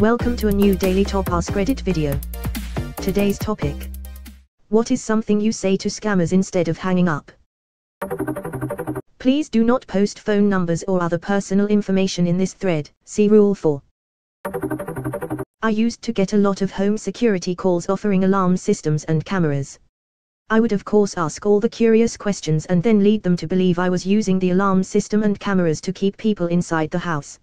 Welcome to a new Daily Top Ask Reddit video. Today's topic. What is something you say to scammers instead of hanging up? Please do not post phone numbers or other personal information in this thread, see Rule 4. I used to get a lot of home security calls offering alarm systems and cameras. I would of course ask all the curious questions and then lead them to believe I was using the alarm system and cameras to keep people inside the house.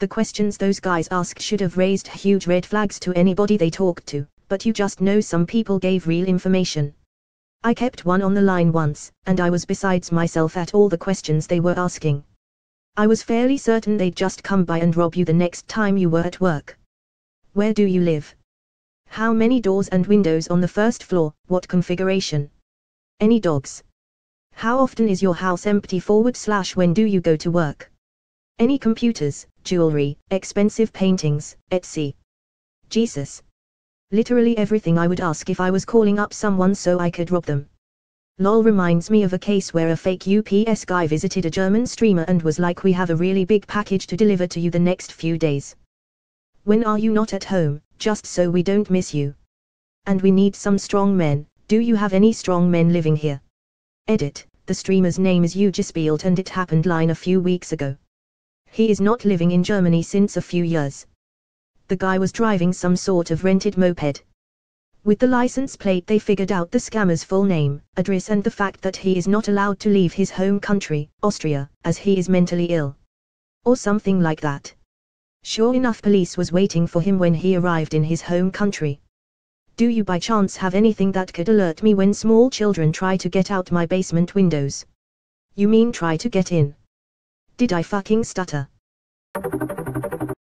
The questions those guys asked should have raised huge red flags to anybody they talked to, but you just know some people gave real information. I kept one on the line once, and I was besides myself at all the questions they were asking. I was fairly certain they'd just come by and rob you the next time you were at work. Where do you live? How many doors and windows on the first floor, what configuration? Any dogs? How often is your house empty forward slash when do you go to work? Any computers, jewelry, expensive paintings, etc. Jesus. Literally everything I would ask if I was calling up someone so I could rob them. LOL reminds me of a case where a fake UPS guy visited a German streamer and was like we have a really big package to deliver to you the next few days. When are you not at home, just so we don't miss you? And we need some strong men, do you have any strong men living here? Edit, the streamer's name is Ungespielt and it happened line a few weeks ago. He is not living in Germany since a few years. The guy was driving some sort of rented moped. With the license plate they figured out the scammer's full name, address and the fact that he is not allowed to leave his home country, Austria, as he is mentally ill. Or something like that. Sure enough police was waiting for him when he arrived in his home country. Do you by chance have anything that could alert me when small children try to get out my basement windows? You mean try to get in? Did I fucking stutter?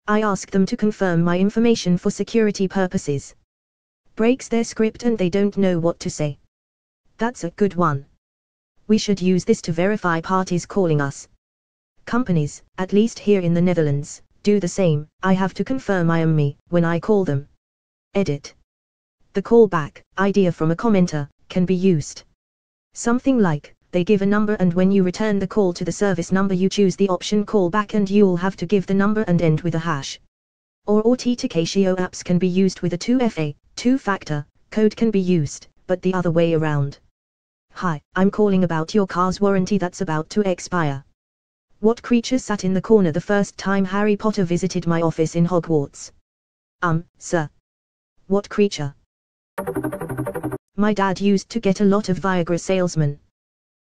I ask them to confirm my information for security purposes. Breaks their script and they don't know what to say. That's a good one. We should use this to verify parties calling us. Companies, at least here in the Netherlands, do the same, I have to confirm I am me, when I call them. Edit. The callback, idea from a commenter, can be used. Something like, they give a number and when you return the call to the service number you choose the option call back and you'll have to give the number and end with a hash. Or Authentication apps can be used with a 2FA, two-factor, code can be used, but the other way around. Hi, I'm calling about your car's warranty that's about to expire. What creature sat in the corner the first time Harry Potter visited my office in Hogwarts? Um, sir. What creature? My dad used to get a lot of Viagra salesmen.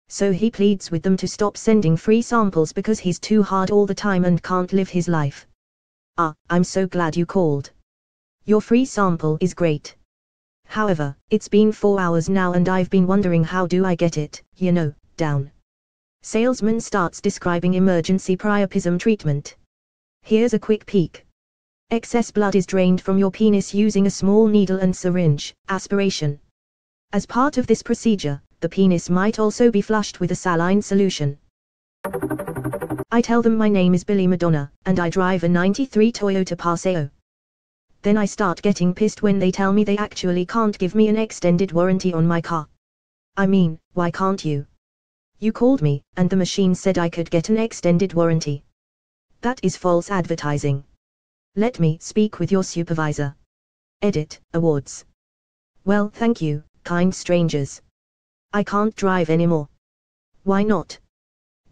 So he pleads with them to stop sending free samples because he's too hard all the time and can't live his life. Ah, I'm so glad you called. Your free sample is great. However, it's been four hours now and I've been wondering how do I get it, you know, down. Salesman starts describing emergency priapism treatment. Here's a quick peek. Excess blood is drained from your penis using a small needle and syringe, aspiration. As part of this procedure, the penis might also be flushed with a saline solution. I tell them my name is Billy Madonna, and I drive a 93 Toyota Paseo. Then I start getting pissed when they tell me they actually can't give me an extended warranty on my car. I mean, why can't you? You called me, and the machine said I could get an extended warranty. That is false advertising. Let me speak with your supervisor. Edit, awards. Well, thank you, kind strangers. I can't drive anymore. Why not?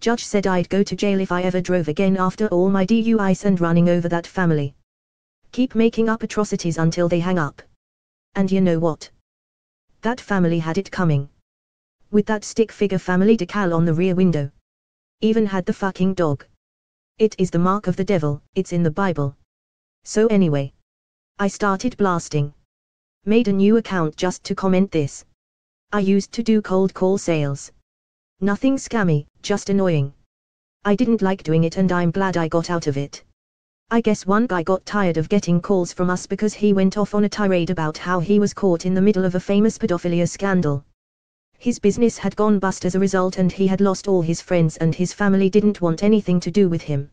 Judge said I'd go to jail if I ever drove again after all my DUIs and running over that family. Keep making up atrocities until they hang up. And you know what? That family had it coming with that stick figure family decal on the rear window. Even had the fucking dog. It is the mark of the devil, it's in the Bible. So anyway. I started blasting. Made a new account just to comment this. I used to do cold call sales. Nothing scammy, just annoying. I didn't like doing it and I'm glad I got out of it. I guess one guy got tired of getting calls from us because he went off on a tirade about how he was caught in the middle of a famous pedophilia scandal. His business had gone bust as a result and he had lost all his friends and his family didn't want anything to do with him.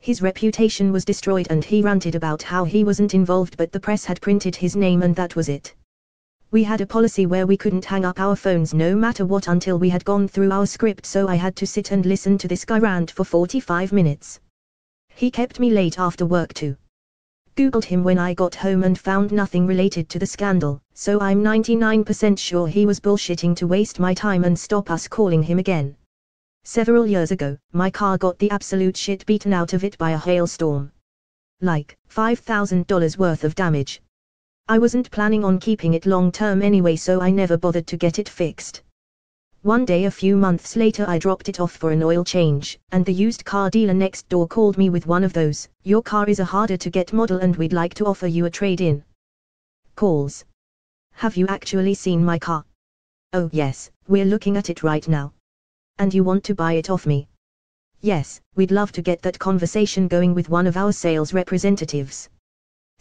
His reputation was destroyed and he ranted about how he wasn't involved but the press had printed his name and that was it. We had a policy where we couldn't hang up our phones no matter what until we had gone through our script so I had to sit and listen to this guy rant for 45 minutes. He kept me late after work too. Googled him when I got home and found nothing related to the scandal, so I'm 99% sure he was bullshitting to waste my time and stop us calling him again. Several years ago, my car got the absolute shit beaten out of it by a hailstorm. Like, $5,000 worth of damage. I wasn't planning on keeping it long term anyway so I never bothered to get it fixed. One day a few months later I dropped it off for an oil change, and the used car dealer next door called me with one of those, your car is a harder to get model and we'd like to offer you a trade-in. Calls. Have you actually seen my car? Oh yes, we're looking at it right now. And you want to buy it off me? Yes, we'd love to get that conversation going with one of our sales representatives.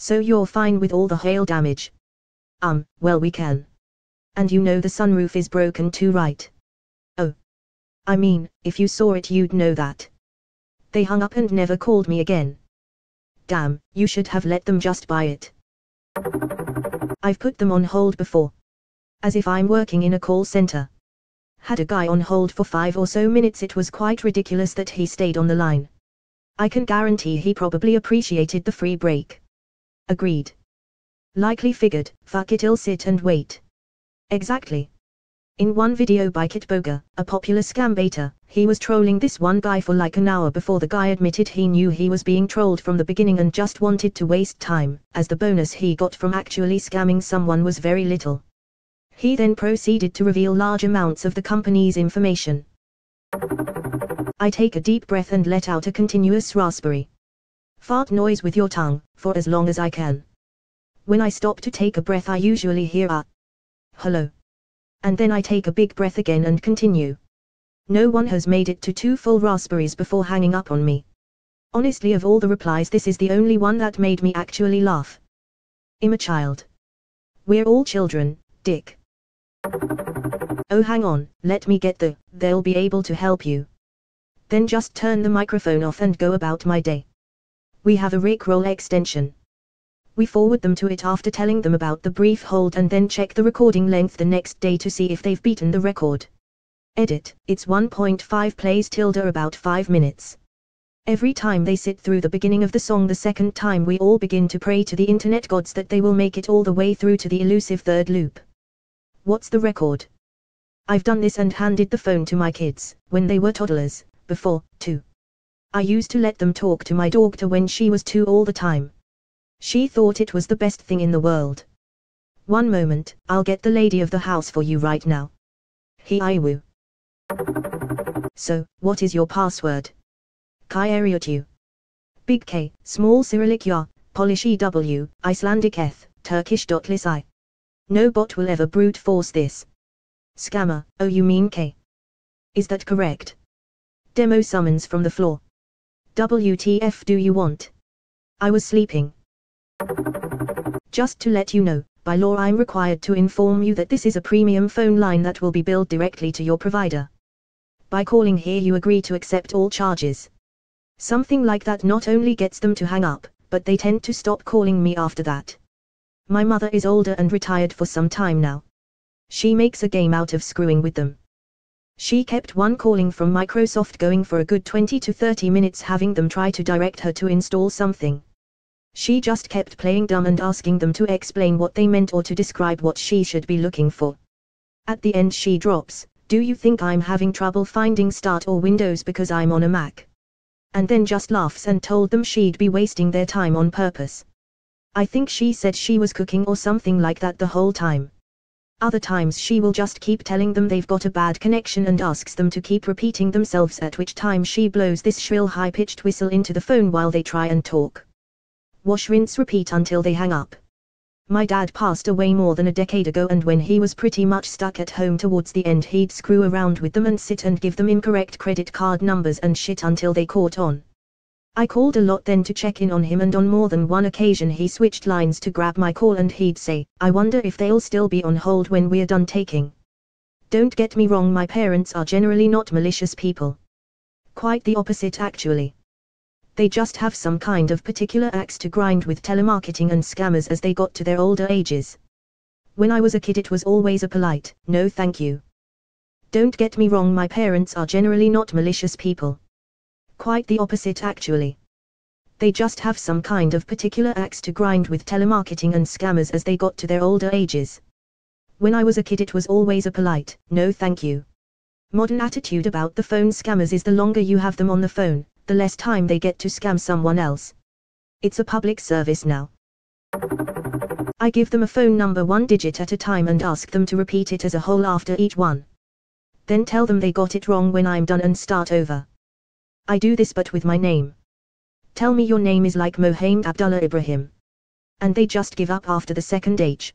So you're fine with all the hail damage? Um, well we can. And you know the sunroof is broken too right? Oh. I mean, if you saw it you'd know that. They hung up and never called me again. Damn, you should have let them just buy it. I've put them on hold before. As if I'm working in a call center. Had a guy on hold for five or so minutes it was quite ridiculous that he stayed on the line. I can guarantee he probably appreciated the free break. Agreed. Likely figured, fuck it I'll sit and wait. Exactly. In one video by Kitboga, a popular scam baiter, he was trolling this one guy for like an hour before the guy admitted he knew he was being trolled from the beginning and just wanted to waste time, as the bonus he got from actually scamming someone was very little. He then proceeded to reveal large amounts of the company's information. I take a deep breath and let out a continuous raspberry. Fart noise with your tongue, for as long as I can. When I stop to take a breath I usually hear a hello. And then I take a big breath again and continue. No one has made it to two full raspberries before hanging up on me. Honestly of all the replies this is the only one that made me actually laugh. I'm a child. We're all children, Dick. Oh hang on, let me get the, they'll be able to help you. Then just turn the microphone off and go about my day. We have a Rickroll extension. We forward them to it after telling them about the brief hold and then check the recording length the next day to see if they've beaten the record. Edit, it's 1.5 plays tilde about 5 minutes. Every time they sit through the beginning of the song the second time we all begin to pray to the internet gods that they will make it all the way through to the elusive third loop. What's the record? I've done this and handed the phone to my kids, when they were toddlers, before, too. I used to let them talk to my daughter when she was two all the time. She thought it was the best thing in the world. One moment, I'll get the lady of the house for you right now. Woo. So, what is your password? Kai Big K, small Cyrillic Ya, Polish EW, Icelandic Eth, Turkish Dotless I. No bot will ever brute force this. Scammer, oh you mean K? Is that correct? Demo summons from the floor. WTF do you want? I was sleeping. Just to let you know, by law I'm required to inform you that this is a premium phone line that will be billed directly to your provider. By calling here you agree to accept all charges. Something like that not only gets them to hang up, but they tend to stop calling me after that. My mother is older and retired for some time now. She makes a game out of screwing with them. She kept one calling from Microsoft going for a good 20 to 30 minutes having them try to direct her to install something. She just kept playing dumb and asking them to explain what they meant or to describe what she should be looking for. At the end she drops, do you think I'm having trouble finding Start or Windows because I'm on a Mac? And then just laughs and told them she'd be wasting their time on purpose. I think she said she was cooking or something like that the whole time. Other times she will just keep telling them they've got a bad connection and asks them to keep repeating themselves at which time she blows this shrill high-pitched whistle into the phone while they try and talk. Wash rinse repeat until they hang up. My dad passed away more than a decade ago and when he was pretty much stuck at home towards the end he'd screw around with them and sit and give them incorrect credit card numbers and shit until they caught on. I called a lot then to check in on him and on more than one occasion he switched lines to grab my call and he'd say, I wonder if they'll still be on hold when we're done taking. Don't get me wrong my parents are generally not malicious people. Quite the opposite actually. They just have some kind of particular axe to grind with telemarketing and scammers as they got to their older ages. When I was a kid it was always a polite, no thank you. Don't get me wrong my parents are generally not malicious people. Quite the opposite actually. They just have some kind of particular axe to grind with telemarketing and scammers as they got to their older ages. When I was a kid it was always a polite, no thank you. Modern attitude about the phone scammers is the longer you have them on the phone, the less time they get to scam someone else. It's a public service now. I give them a phone number one digit at a time and ask them to repeat it as a whole after each one. Then tell them they got it wrong when I'm done and start over. I do this but with my name. Tell me your name is like Mohamed Abdullah Ibrahim. And they just give up after the second H.